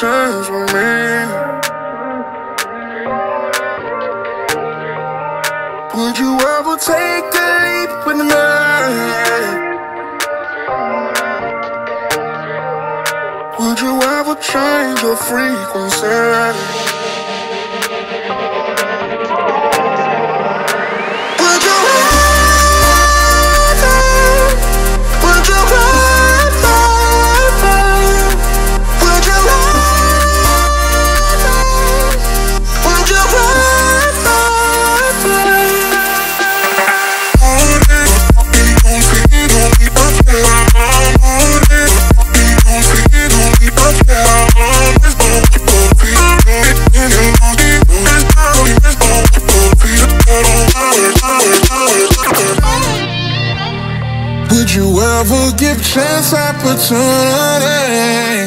chance with me? Would you ever take a leap with me? Would you ever change your frequency? Would you ever give chance opportunity?